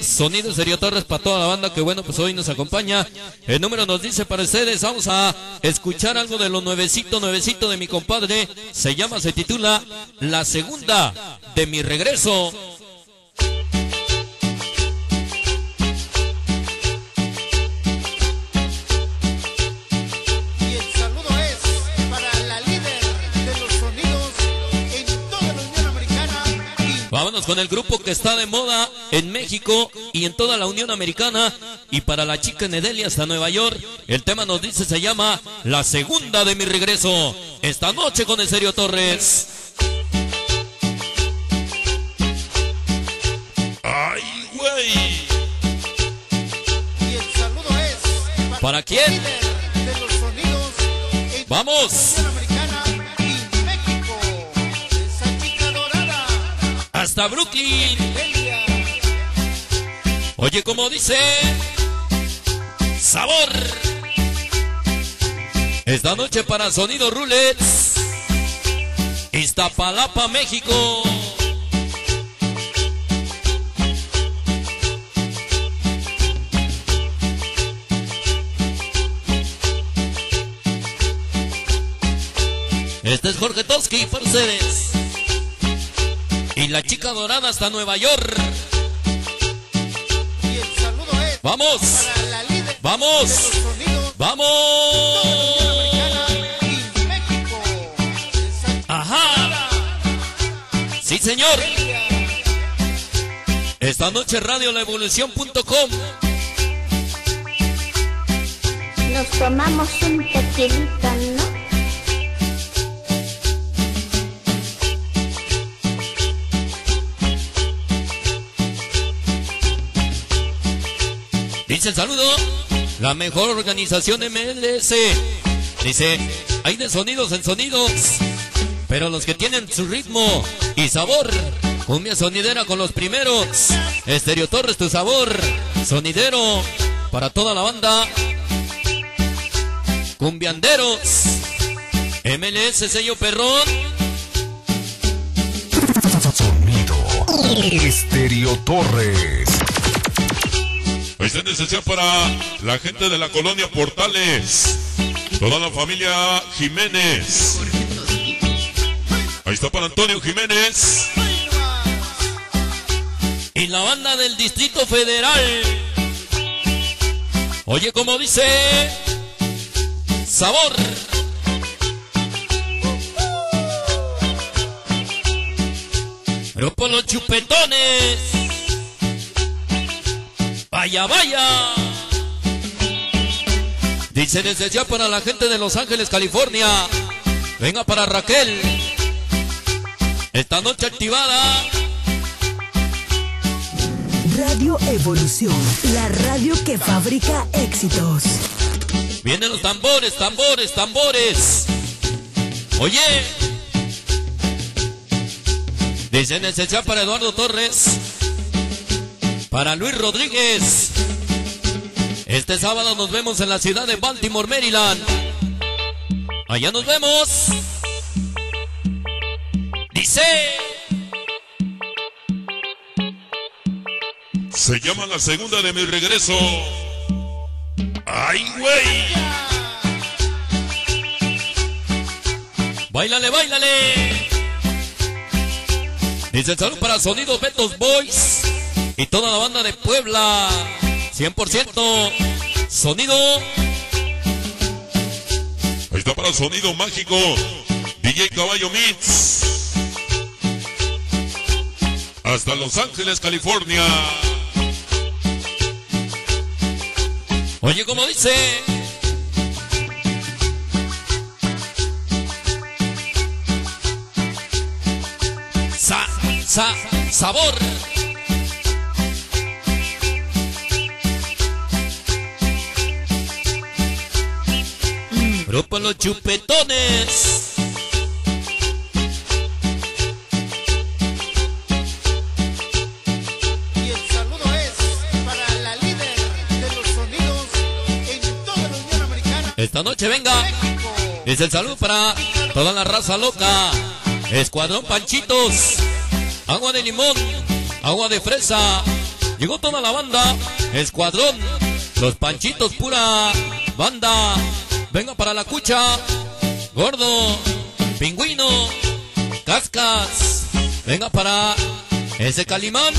Sonido Serio Torres para toda la banda que bueno, pues hoy nos acompaña. El número nos dice para ustedes, vamos a escuchar algo de lo nuevecito, nuevecito de mi compadre. Se llama, se titula La segunda de mi regreso. Vámonos con el grupo que está de moda en México y en toda la Unión Americana. Y para la chica Nedelia hasta Nueva York, el tema nos dice se llama La segunda de mi regreso. Esta noche con el Serio Torres. ¡Ay, güey! y el saludo es ¿Para quién? de los sonidos ¡Vamos! Hasta Brooklyn. Oye, como dice. Sabor. Esta noche para Sonido Rulets. Iztapalapa, México. Este es Jorge Toski para ustedes. Y la chica dorada hasta Nueva York. Y el saludo es ¡Vamos! para la líder de ¡Vamos! los sonidos ¡Vamos! y México. ¡Ajá! Sí, señor. Esta noche Radio La Evolución.com. Nos tomamos un tequilita, Dice el saludo. La mejor organización MLS. Dice, hay de sonidos en sonidos. Pero los que tienen su ritmo y sabor. Cumbia sonidera con los primeros. Estereo Torres, tu sabor. Sonidero. Para toda la banda. Cumbianderos. MLS sello perrón. Sonido Estéreo Torres. Es especial para la gente de la colonia Portales. Toda la familia Jiménez. Ahí está para Antonio Jiménez. y la banda del Distrito Federal. Oye, como dice, sabor. Grupo Los Chupetones. Vaya, vaya. Dice ya para la gente de Los Ángeles, California. Venga para Raquel. Esta noche activada. Radio Evolución, la radio que fabrica éxitos. Vienen los tambores, tambores, tambores. Oye. Dicen esencial para Eduardo Torres. Para Luis Rodríguez. Este sábado nos vemos en la ciudad de Baltimore, Maryland. Allá nos vemos. Dice. Se llama la segunda de mi regreso. ¡Ay, güey! Báilale, báilale. Dice salud para Sonido Betos Boys y toda la banda de Puebla. 100% sonido. Ahí está para Sonido Mágico. DJ Caballo Mix. Hasta Los Ángeles, California. Oye, como dice. Sa, sa, sabor. Grupo Los Chupetones. Y el saludo es para la líder de los sonidos en toda la Unión Americana Esta noche venga. México. Es el saludo para toda la raza loca. Escuadrón Panchitos. Agua de limón. Agua de fresa. Llegó toda la banda, escuadrón, los panchitos, pura banda. Venga para la cucha, gordo, pingüino, cascas. Venga para ese calimán,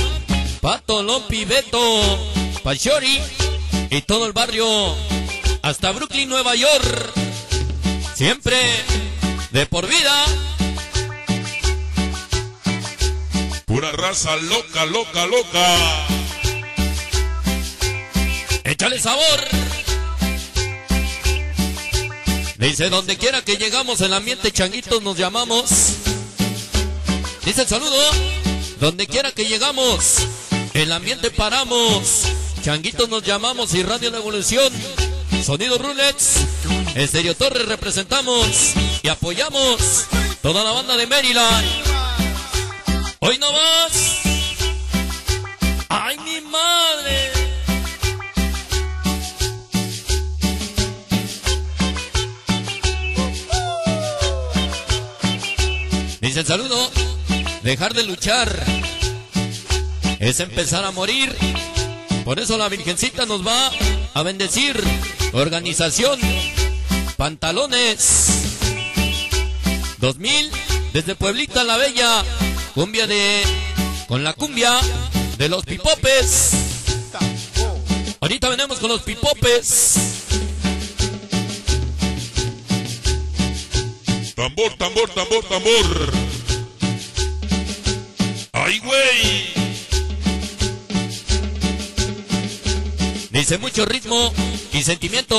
pato, lompi, beto, pachori y todo el barrio hasta Brooklyn, Nueva York. Siempre de por vida. Pura raza loca, loca, loca. Échale sabor. Dice, donde quiera que llegamos, el ambiente changuitos nos llamamos. Dice el saludo. Donde quiera que llegamos, el ambiente paramos. Changuitos nos llamamos y Radio La Evolución. Sonido Rulets. Estéreo Torres representamos y apoyamos toda la banda de Maryland. Hoy no más. Dice el saludo, dejar de luchar es empezar a morir. Por eso la Virgencita nos va a bendecir. Organización, pantalones. 2000, desde Pueblita la Bella, cumbia de... con la cumbia de los pipopes. Ahorita venimos con los pipopes. Tambor, tambor, tambor, tambor. ¡Ay, güey! Dice mucho ritmo y sentimiento.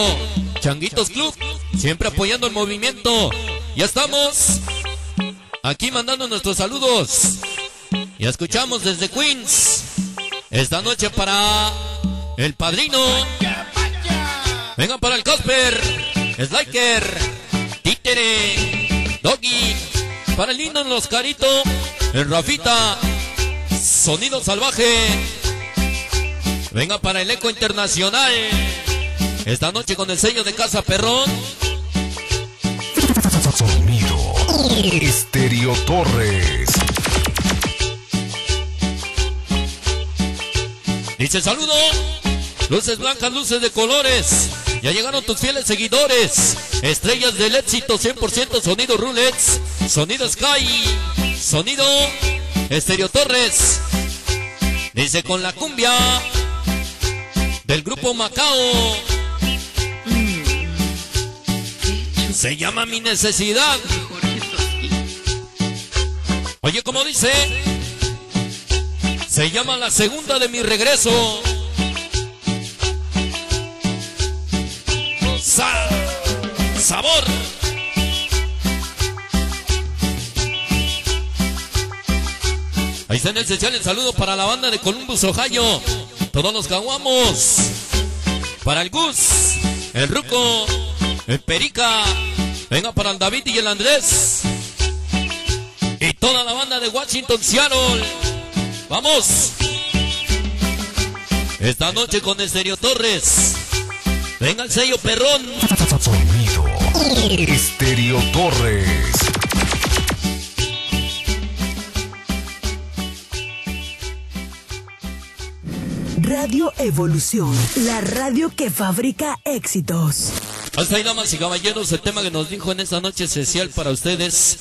Changuitos Club, siempre apoyando el movimiento. Ya estamos aquí mandando nuestros saludos. Y escuchamos desde Queens. Esta noche para el padrino. Vengan para el Casper, Sliker, Títere, Doggy. Para el lindo en los caritos, el Rafita, Sonido Salvaje. Venga para el Eco Internacional. Esta noche con el sello de Casa Perrón. Sonido Estéreo Torres. Dice saludo. Luces blancas, luces de colores. Ya llegaron tus fieles seguidores. Estrellas del éxito 100% sonido Rulets. Sonido Sky. Sonido Estéreo Torres. Dice con la cumbia del grupo Macao. Se llama Mi Necesidad. Oye, como dice, se llama La Segunda de mi Regreso. Sabor. Ahí está en el especial el saludo para la banda de Columbus, Ohio. Todos los caguamos. Para el Gus, el Ruco, el Perica. Venga para el David y el Andrés. Y toda la banda de Washington, Seattle. Vamos. Esta noche con Estéreo Torres. Venga el sello perrón. Estéreo Torres. Radio Evolución, la radio que fabrica éxitos. Hasta ahí, damas y caballeros, el tema que nos dijo en esta noche especial para ustedes.